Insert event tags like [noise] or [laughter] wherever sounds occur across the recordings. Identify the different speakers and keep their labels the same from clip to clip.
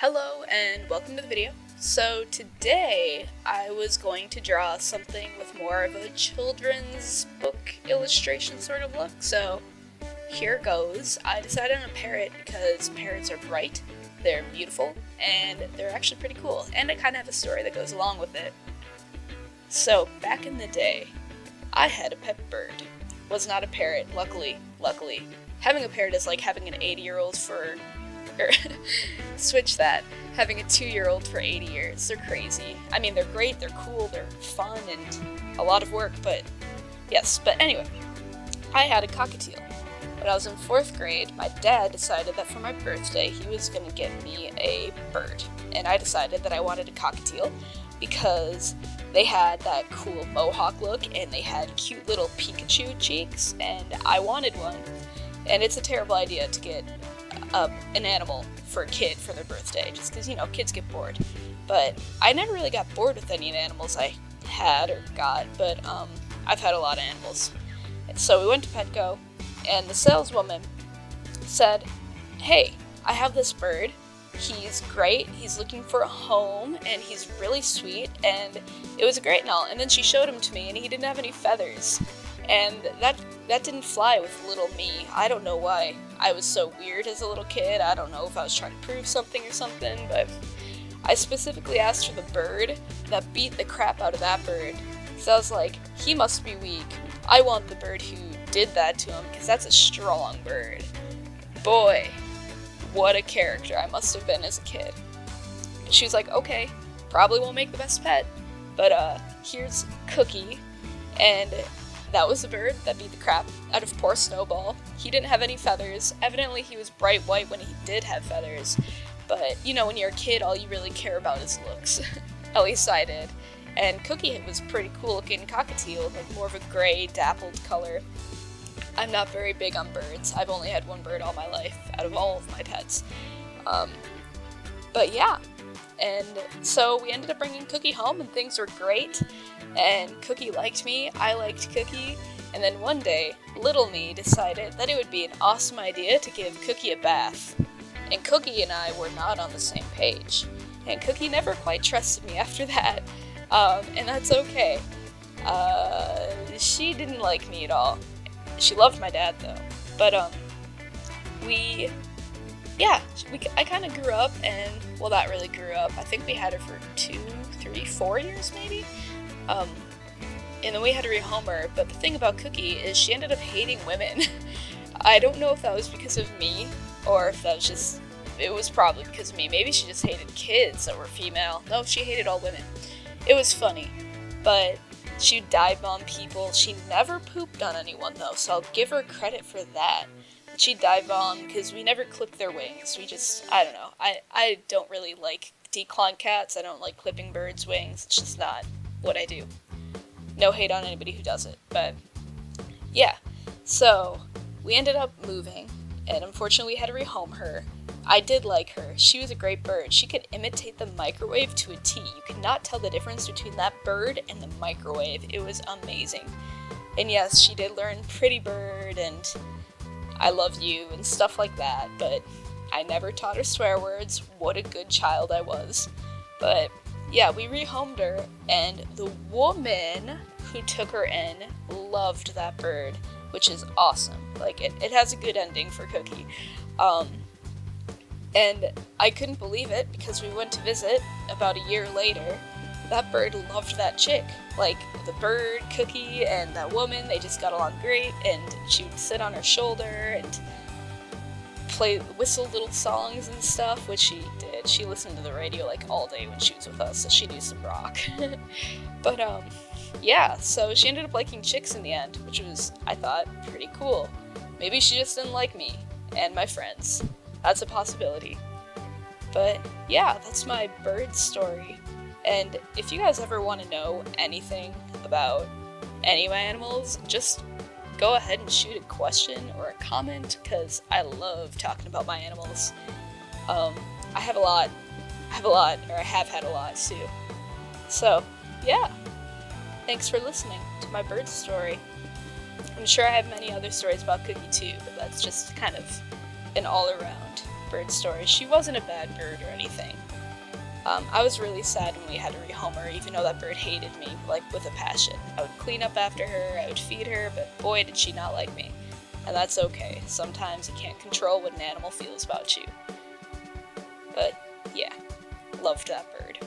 Speaker 1: Hello and welcome to the video. So today I was going to draw something with more of a children's book illustration sort of look. So here goes. I decided on a parrot because parrots are bright, they're beautiful, and they're actually pretty cool. And I kind of have a story that goes along with it. So back in the day, I had a pet bird. Was not a parrot, luckily. Luckily. Having a parrot is like having an 80 year old for or [laughs] switch that. Having a two year old for 80 years. They're crazy. I mean, they're great, they're cool, they're fun, and a lot of work, but yes. But anyway, I had a cockatiel. When I was in fourth grade, my dad decided that for my birthday, he was going to get me a bird. And I decided that I wanted a cockatiel because they had that cool mohawk look and they had cute little Pikachu cheeks, and I wanted one. And it's a terrible idea to get uh, an animal for a kid for their birthday, just because, you know, kids get bored. But I never really got bored with any of the animals I had or got, but um, I've had a lot of animals. And so we went to Petco, and the saleswoman said, Hey, I have this bird. He's great. He's looking for a home, and he's really sweet, and it was a great and all. And then she showed him to me, and he didn't have any feathers and that that didn't fly with little me. I don't know why I was so weird as a little kid. I don't know if I was trying to prove something or something, but I specifically asked for the bird that beat the crap out of that bird. So I was like, he must be weak. I want the bird who did that to him because that's a strong bird. Boy, what a character I must have been as a kid. She was like, okay, probably won't make the best pet, but uh, here's Cookie, and that was the bird that beat the crap out of poor Snowball. He didn't have any feathers. Evidently, he was bright white when he did have feathers. But, you know, when you're a kid, all you really care about is looks. [laughs] At least I did. And Cookie was pretty cool looking cockatiel, like more of a gray, dappled color. I'm not very big on birds. I've only had one bird all my life out of all of my pets. Um, but yeah, and so we ended up bringing Cookie home, and things were great and Cookie liked me, I liked Cookie, and then one day, little me decided that it would be an awesome idea to give Cookie a bath. And Cookie and I were not on the same page. And Cookie never quite trusted me [laughs] after that, um, and that's okay. Uh, she didn't like me at all. She loved my dad though. But um, we, yeah, we, I kind of grew up, and well, that really grew up. I think we had her for two, three, four years maybe. Um, and then we had to rehome her. But the thing about Cookie is she ended up hating women. [laughs] I don't know if that was because of me or if that was just. It was probably because of me. Maybe she just hated kids that were female. No, she hated all women. It was funny. But she'd dive bomb people. She never pooped on anyone though, so I'll give her credit for that. She'd dive bomb because we never clip their wings. We just, I don't know. I, I don't really like declaw cats. I don't like clipping birds' wings. It's just not what I do. No hate on anybody who does it, but yeah. So we ended up moving, and unfortunately, we had to rehome her. I did like her. She was a great bird. She could imitate the microwave to a T. You could not tell the difference between that bird and the microwave. It was amazing. And yes, she did learn Pretty Bird and I love you and stuff like that, but I never taught her swear words. What a good child I was. But yeah, we rehomed her, and the woman who took her in loved that bird, which is awesome. Like, it, it has a good ending for Cookie. Um, and I couldn't believe it because we went to visit about a year later. That bird loved that chick. Like, the bird, Cookie, and that woman, they just got along great, and she would sit on her shoulder and play, whistle little songs and stuff, which she did she listened to the radio like all day when she was with us, so she knew some rock. [laughs] but um, yeah, so she ended up liking chicks in the end, which was I thought pretty cool. Maybe she just didn't like me and my friends. That's a possibility. But yeah, that's my bird story. And if you guys ever want to know anything about any of my animals, just go ahead and shoot a question or a comment because I love talking about my animals. Um, I have a lot. I have a lot, or I have had a lot too. So, yeah. Thanks for listening to my bird story. I'm sure I have many other stories about Cookie too, but that's just kind of an all around bird story. She wasn't a bad bird or anything. Um, I was really sad when we had to rehome her, even though that bird hated me, like with a passion. I would clean up after her, I would feed her, but boy, did she not like me. And that's okay. Sometimes you can't control what an animal feels about you. But yeah, loved that bird.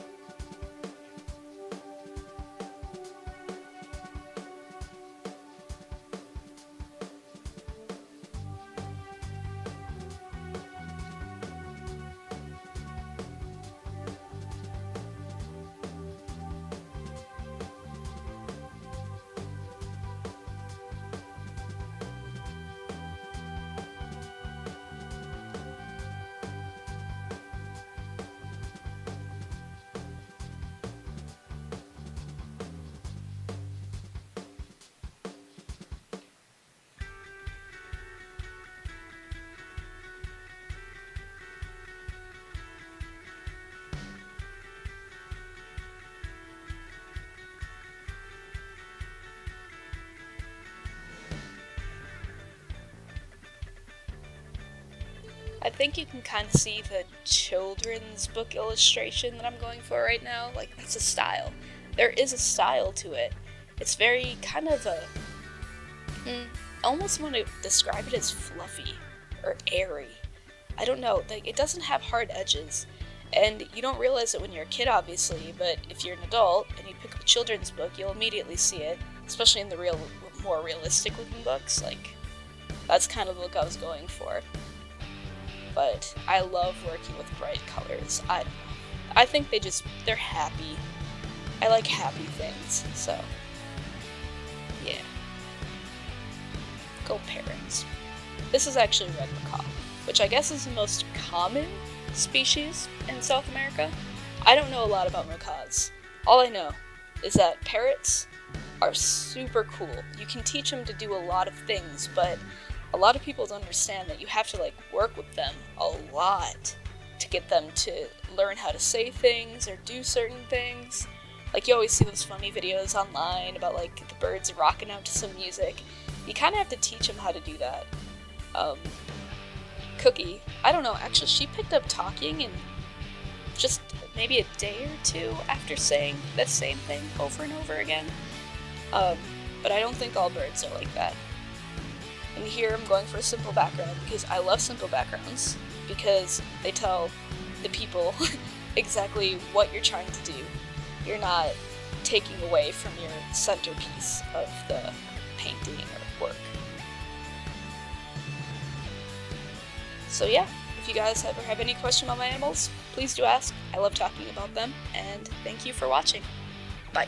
Speaker 1: I think you can kind of see the children's book illustration that I'm going for right now. Like, that's a style. There is a style to it. It's very kind of a. Mm, almost want to describe it as fluffy or airy. I don't know. Like, it doesn't have hard edges. And you don't realize it when you're a kid, obviously, but if you're an adult and you pick up a children's book, you'll immediately see it, especially in the real, more realistic looking books. Like, that's kind of the look I was going for but I love working with bright colors. I I think they just they're happy. I like happy things, so yeah. Go parents. This is actually red macaw, which I guess is the most common species in South America. I don't know a lot about macaws. All I know is that parrots are super cool. You can teach them to do a lot of things, but a lot of people don't understand that you have to like work with them a lot to get them to learn how to say things or do certain things. Like you always see those funny videos online about like the birds rocking out to some music. You kind of have to teach them how to do that. Um, Cookie, I don't know. Actually, she picked up talking in just maybe a day or two after saying the same thing over and over again. Um, but I don't think all birds are like that. And here I'm going for a simple background because I love simple backgrounds because they tell the people [laughs] exactly what you're trying to do. You're not taking away from your centerpiece of the painting or work. So yeah, if you guys ever have any question about my animals, please do ask. I love talking about them, and thank you for watching. Bye.